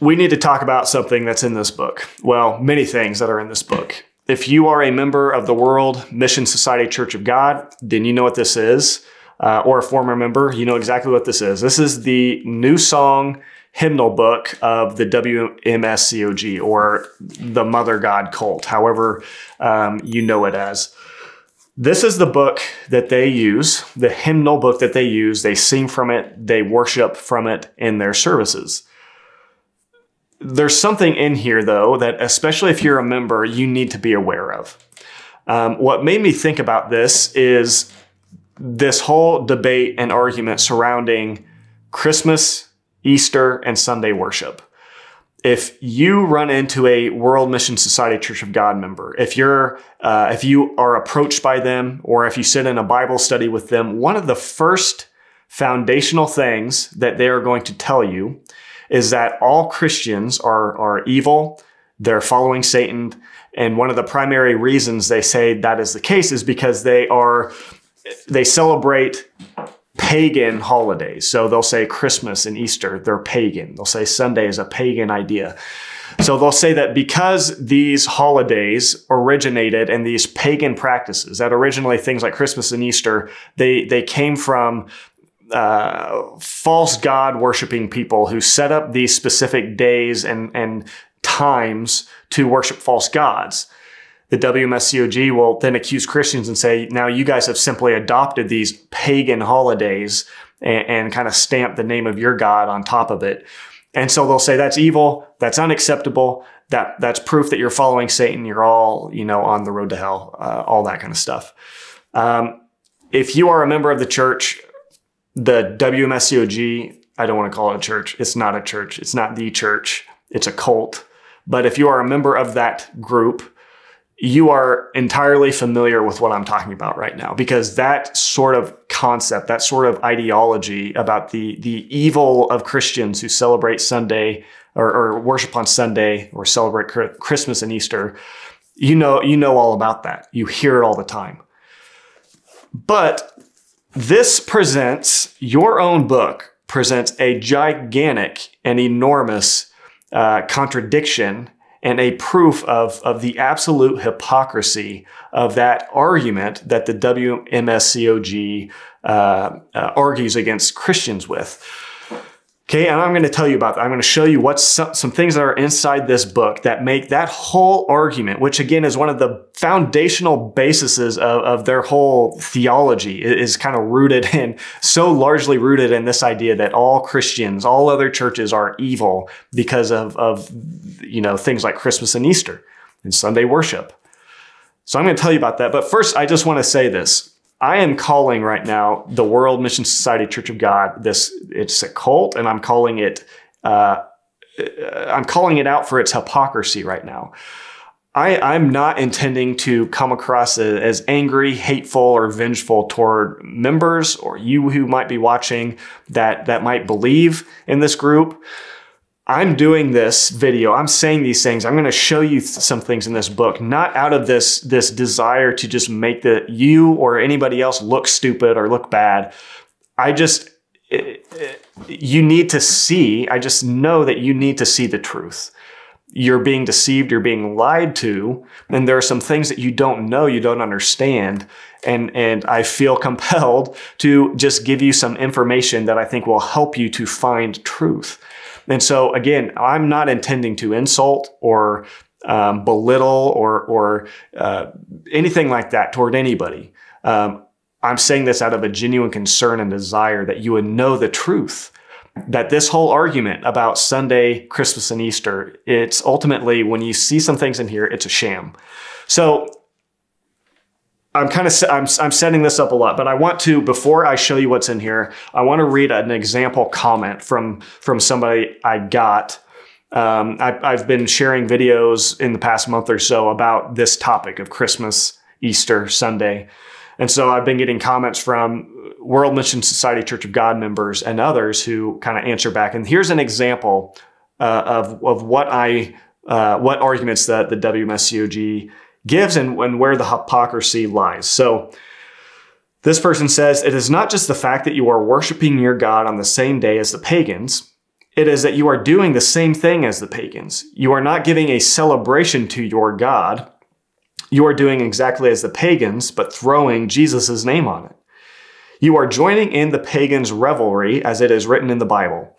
we need to talk about something that's in this book. Well, many things that are in this book. If you are a member of the World Mission Society Church of God, then you know what this is, uh, or a former member, you know exactly what this is. This is the new song hymnal book of the WMSCOG, or the Mother God cult, however um, you know it as. This is the book that they use, the hymnal book that they use. They sing from it, they worship from it in their services. There's something in here, though, that especially if you're a member, you need to be aware of. Um, what made me think about this is this whole debate and argument surrounding Christmas, Easter, and Sunday worship. If you run into a World Mission Society Church of God member, if you're uh, if you are approached by them, or if you sit in a Bible study with them, one of the first foundational things that they are going to tell you is that all Christians are, are evil, they're following Satan. And one of the primary reasons they say that is the case is because they are, they celebrate pagan holidays. So they'll say Christmas and Easter, they're pagan. They'll say Sunday is a pagan idea. So they'll say that because these holidays originated in these pagan practices, that originally things like Christmas and Easter, they, they came from uh, false god worshiping people who set up these specific days and, and times to worship false gods. The WMSCOG will then accuse Christians and say, now you guys have simply adopted these pagan holidays and, and kind of stamp the name of your God on top of it. And so they'll say that's evil, that's unacceptable, that that's proof that you're following Satan, you're all, you know, on the road to hell, uh, all that kind of stuff. Um, if you are a member of the church, the WMSCOG, I don't want to call it a church. It's not a church. It's not the church. It's a cult. But if you are a member of that group, you are entirely familiar with what I'm talking about right now because that sort of concept, that sort of ideology about the, the evil of Christians who celebrate Sunday or, or worship on Sunday or celebrate Christmas and Easter, you know, you know all about that. You hear it all the time. But this presents, your own book presents a gigantic and enormous uh, contradiction and a proof of, of the absolute hypocrisy of that argument that the WMSCOG uh, uh, argues against Christians with. Okay, and I'm going to tell you about that. I'm going to show you what's some, some, things that are inside this book that make that whole argument, which again is one of the foundational bases of, of their whole theology, is kind of rooted in, so largely rooted in this idea that all Christians, all other churches are evil because of, of you know, things like Christmas and Easter and Sunday worship. So I'm going to tell you about that. But first, I just want to say this. I am calling right now the World Mission Society Church of God this it's a cult, and I'm calling it uh, I'm calling it out for its hypocrisy right now. I, am not intending to come across as angry, hateful, or vengeful toward members or you who might be watching that that might believe in this group. I'm doing this video, I'm saying these things, I'm going to show you some things in this book, not out of this, this desire to just make the you or anybody else look stupid or look bad. I just, it, it, you need to see, I just know that you need to see the truth. You're being deceived, you're being lied to, and there are some things that you don't know, you don't understand. And, and I feel compelled to just give you some information that I think will help you to find truth. And so again, I'm not intending to insult or um, belittle or, or uh, anything like that toward anybody. Um, I'm saying this out of a genuine concern and desire that you would know the truth. That this whole argument about Sunday, Christmas, and Easter, it's ultimately when you see some things in here, it's a sham. So I'm kind of I'm, I'm setting this up a lot, but I want to before I show you what's in here, I want to read an example comment from from somebody I got. Um, I, I've been sharing videos in the past month or so about this topic of Christmas, Easter, Sunday, and so I've been getting comments from World Mission Society Church of God members and others who kind of answer back. And here's an example uh, of of what I uh, what arguments that the WMSCOG gives and, and where the hypocrisy lies. So this person says, it is not just the fact that you are worshiping your God on the same day as the pagans. it is that you are doing the same thing as the pagans. You are not giving a celebration to your God. You are doing exactly as the pagans, but throwing Jesus' name on it. You are joining in the pagans' revelry as it is written in the Bible.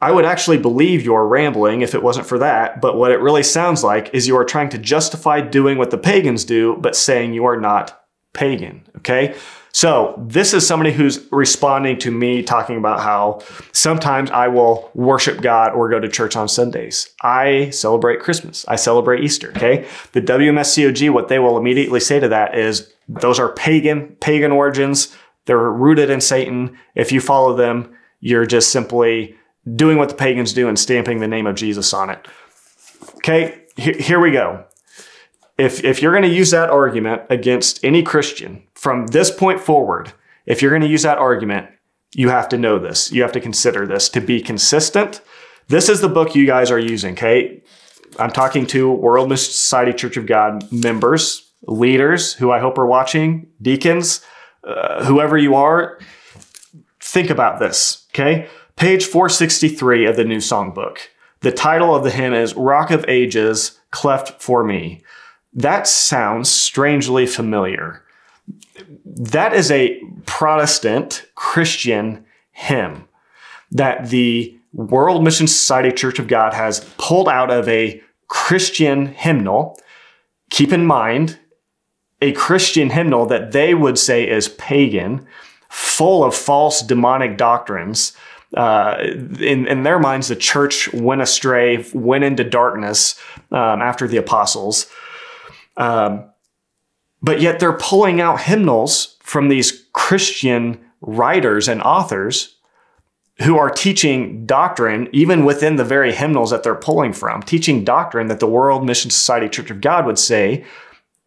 I would actually believe you're rambling if it wasn't for that, but what it really sounds like is you are trying to justify doing what the pagans do, but saying you are not pagan, okay? So this is somebody who's responding to me talking about how sometimes I will worship God or go to church on Sundays. I celebrate Christmas. I celebrate Easter, okay? The WMSCOG, what they will immediately say to that is those are pagan, pagan origins. They're rooted in Satan. If you follow them, you're just simply doing what the pagans do and stamping the name of Jesus on it. Okay, here we go. If, if you're going to use that argument against any Christian from this point forward, if you're going to use that argument, you have to know this. You have to consider this to be consistent. This is the book you guys are using, okay? I'm talking to World Mission Society Church of God members, leaders who I hope are watching, deacons, uh, whoever you are. Think about this, okay? Page 463 of the New Songbook. The title of the hymn is Rock of Ages, Cleft for Me. That sounds strangely familiar. That is a Protestant Christian hymn that the World Mission Society Church of God has pulled out of a Christian hymnal. Keep in mind, a Christian hymnal that they would say is pagan, full of false demonic doctrines uh, in, in their minds, the church went astray, went into darkness um, after the apostles. Um, but yet they're pulling out hymnals from these Christian writers and authors who are teaching doctrine, even within the very hymnals that they're pulling from, teaching doctrine that the World Mission Society Church of God would say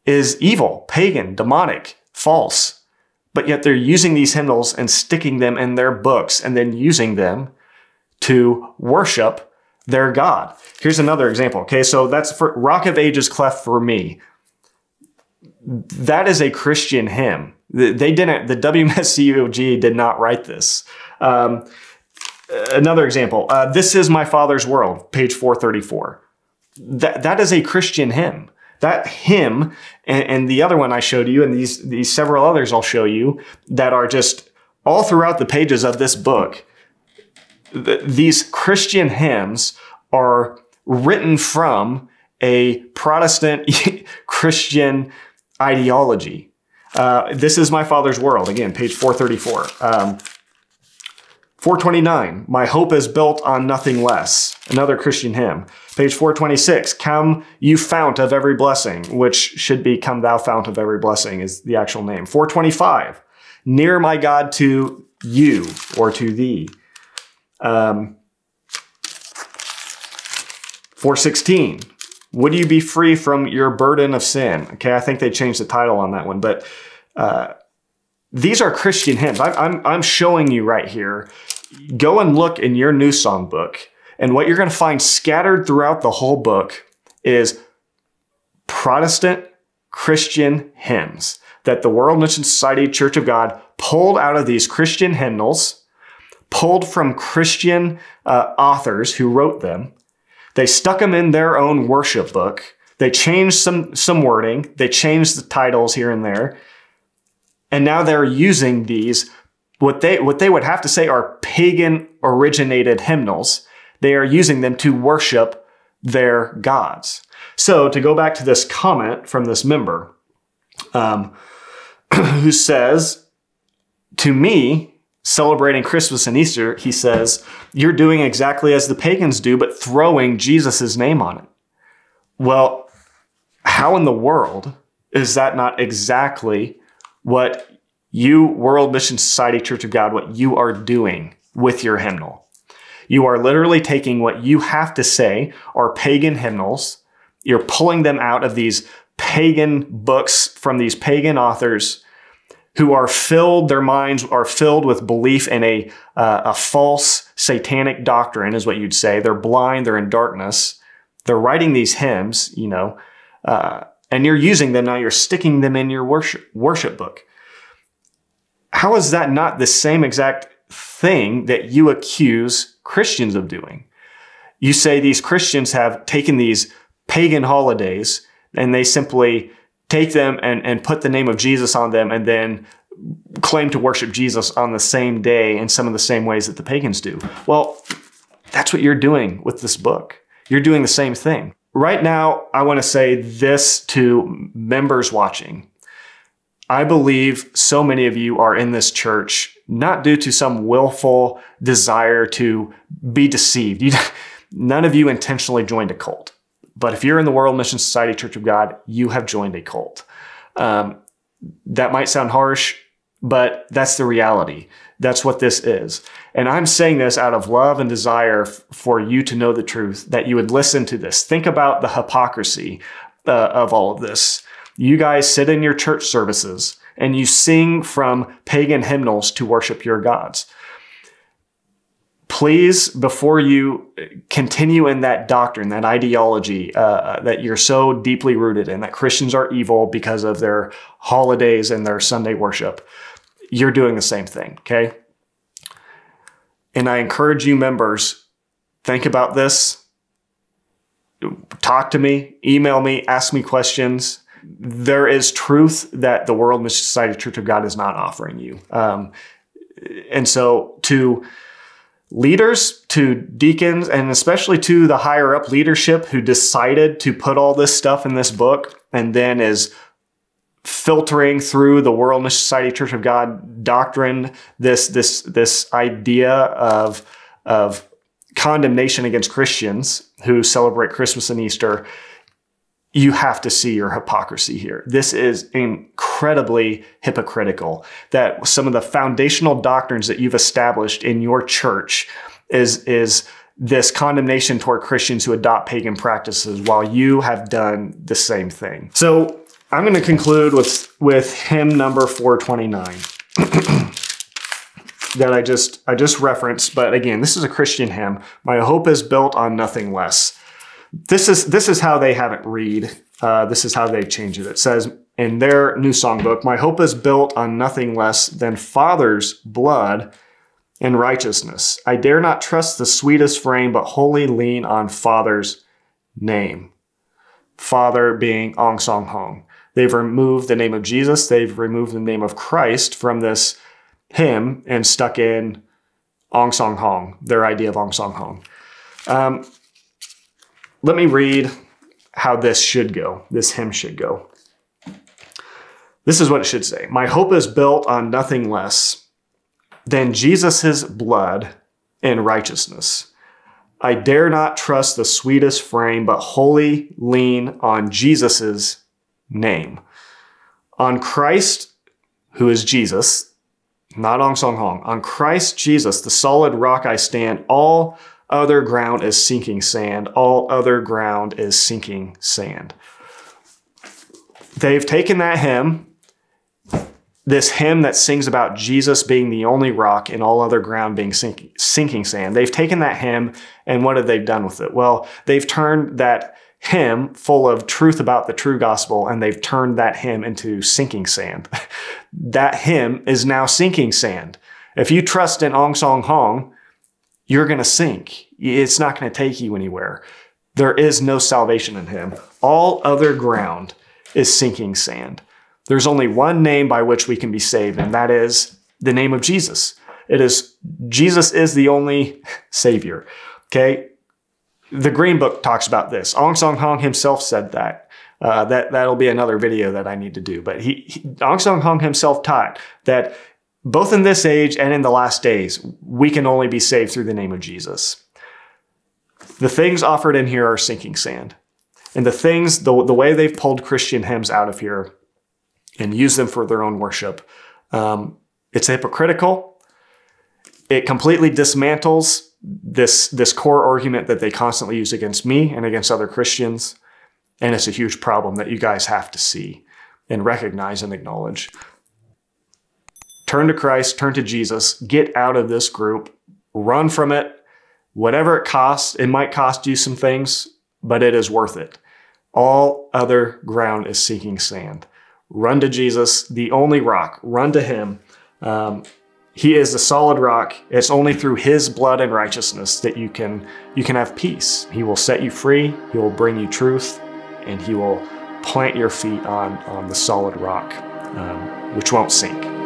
is evil, pagan, demonic, false but yet they're using these hymnals and sticking them in their books and then using them to worship their God. Here's another example. Okay, so that's for Rock of Ages cleft for me. That is a Christian hymn. They didn't, the WMSCOG did not write this. Um, another example, uh, This is My Father's World, page 434. That, that is a Christian hymn that hymn and, and, the other one I showed you, and these these several others I'll show you that are just all throughout the pages of this book. Th- these Christian hymns are written from a Protestant Christian ideology. Uh, this is my father's world. Again, page 434. Um, 429, my hope is built on nothing less. Another Christian hymn. Page 426, come you fount of every blessing, which should be come thou fount of every blessing is the actual name. 425, near my God to you or to thee. Um, 416, would you be free from your burden of sin? Okay, I think they changed the title on that one, but uh, these are Christian hymns. I'm, I'm, I'm showing you right here. Go and look in your new song book, and what you're going to find scattered throughout the whole book is Protestant Christian hymns that the World Mission Society Church of God pulled out of these Christian hymnals, pulled from Christian uh, authors who wrote them. They stuck them in their own worship book. They changed some, some wording. They changed the titles here and there. And now they're using these, what they, what they would have to say are pagan originated hymnals. They are using them to worship their gods. So to go back to this comment from this member, um, who says, to me, celebrating Christmas and Easter, he says, you're doing exactly as the pagans do, but throwing Jesus' name on it. Well, how in the world is that not exactly what you, World Mission Society Church of God, what you are doing with your hymnal. You are literally taking what you have to say are pagan hymnals. You're pulling them out of these pagan books from these pagan authors who are filled, their minds are filled with belief in a, uh, a false satanic doctrine, is what you'd say. They're blind, they're in darkness. They're writing these hymns, you know, uh, and you're using them now, you're sticking them in your worship, worship book. How is that not the same exact thing that you accuse Christians of doing. You say these Christians have taken these pagan holidays and they simply take them and, and put the name of Jesus on them and then claim to worship Jesus on the same day in some of the same ways that the pagans do. Well, that's what you're doing with this book. You're doing the same thing. Right now, I want to say this to members watching. I believe so many of you are in this church not due to some willful desire to be deceived. You, none of you intentionally joined a cult. But if you're in the World Mission Society Church of God, you have joined a cult. Um, that might sound harsh, but that's the reality. That's what this is. And I'm saying this out of love and desire for you to know the truth, that you would listen to this. Think about the hypocrisy uh, of all of this. You guys sit in your church services and you sing from pagan hymnals to worship your gods. Please, before you continue in that doctrine, that ideology uh, that you're so deeply rooted in, that Christians are evil because of their holidays and their Sunday worship, you're doing the same thing, okay? And I encourage you, members, think about this. Talk to me, email me, ask me questions. There is truth that the World Mission Society Church of God is not offering you. Um, and so, to leaders, to deacons, and especially to the higher up leadership who decided to put all this stuff in this book and then is filtering through the World Mission Society Church of God doctrine, this this this idea of of condemnation against Christians who celebrate Christmas and Easter, you have to see your hypocrisy here. This is incredibly hypocritical that some of the foundational doctrines that you've established in your church is is this condemnation toward Christians who adopt pagan practices while you have done the same thing. So I'm going to conclude with with hymn number 429 that I just I just referenced, but again, this is a Christian hymn. My hope is built on nothing less. This is this is how they have it read. Uh, this is how they've changed it. It says in their new songbook, "My hope is built on nothing less than Father's blood and righteousness. I dare not trust the sweetest frame, but wholly lean on Father's name." Father being Ahnsahnghong. They've removed the name of Jesus, they've removed the name of Christ from this hymn and stuck in Ahnsahnghong, their idea of Ahnsahnghong. Um, let me read how this should go, this hymn should go. This is what it should say My hope is built on nothing less than Jesus' blood and righteousness. I dare not trust the sweetest frame, but wholly lean on Jesus' name. On Christ, who is Jesus, not on Song Hong, on Christ Jesus, the solid rock I stand, all other ground is sinking sand. All other ground is sinking sand. They've taken that hymn, this hymn that sings about Jesus being the only rock and all other ground being sinking, sinking sand. They've taken that hymn and what have they done with it? Well, they've turned that hymn full of truth about the true gospel and they've turned that hymn into sinking sand. that hymn is now sinking sand. If you trust in Ahnsahnghong, you're going to sink. It's not going to take you anywhere. There is no salvation in him. All other ground is sinking sand. There's only one name by which we can be saved, and that is the name of Jesus. It is Jesus is the only savior. Okay? the Green Book talks about this. Ahnsahnghong himself said that. Uh, that that'll be another video that I need to do. But he, he Ahnsahnghong himself taught that both in this age and in the last days, we can only be saved through the name of Jesus. The things offered in here are sinking sand. And the things, the, the way they've pulled Christian hymns out of here and used them for their own worship, um, it's hypocritical. It completely dismantles this this core argument that they constantly use against me and against other Christians, and it's a huge problem that you guys have to see and recognize and acknowledge. Turn to Christ, turn to Jesus, get out of this group, run from it. Whatever it costs, it might cost you some things, but it is worth it. All other ground is sinking sand. Run to Jesus, the only rock. Run to Him. Um, He is the solid rock. It's only through his blood and righteousness that you can you can have peace. He will set you free, he will bring you truth, and he will plant your feet on, on the solid rock, um, which won't sink.